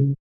you